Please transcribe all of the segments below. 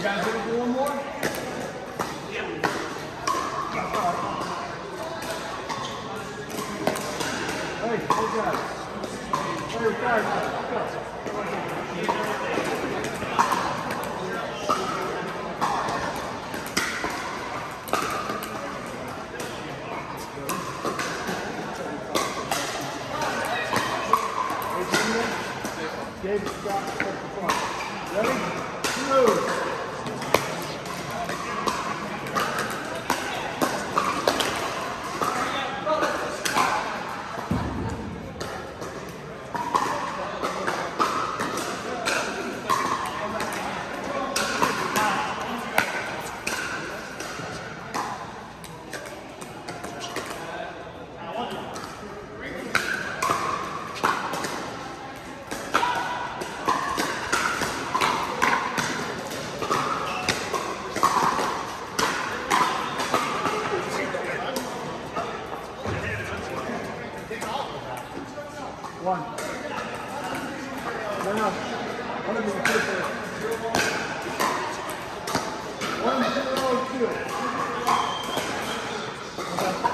You guys ready for one more? Hey, hey guys. Hey guys, One. No, no. One of them is first. One, zero, two. Uh,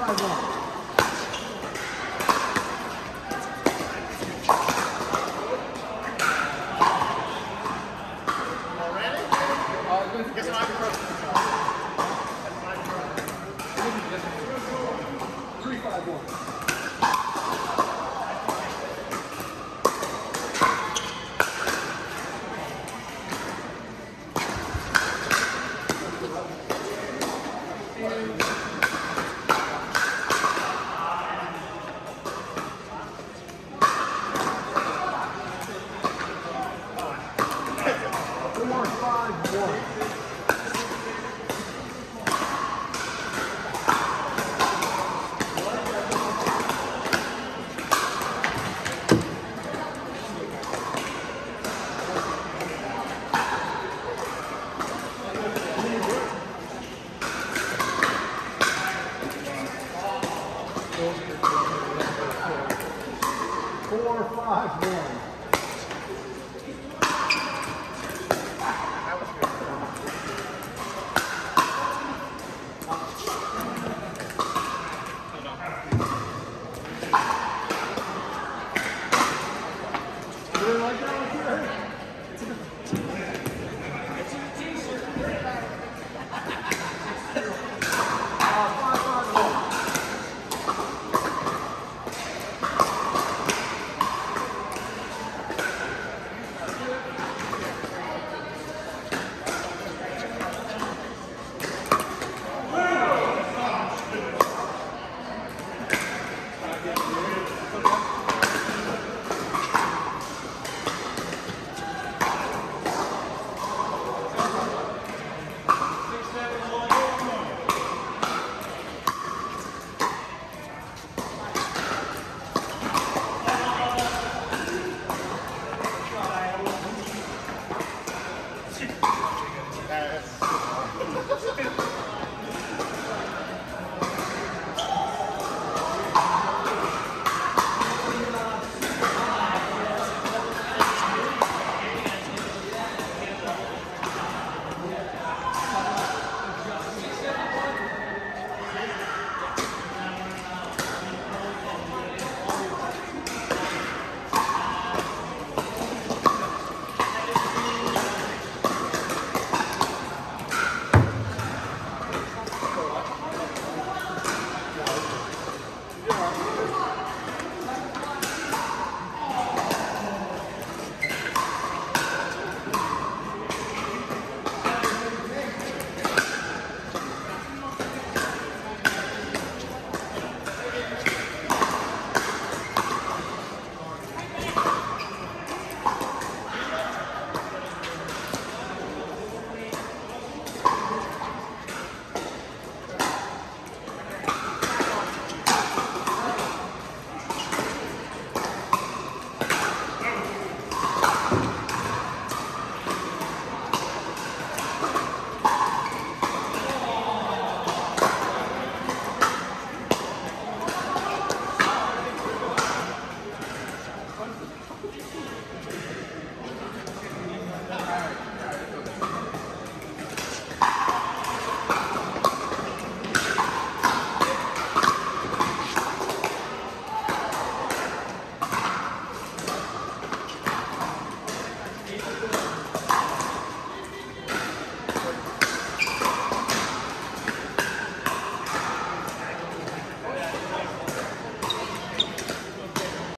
快坐 five, one.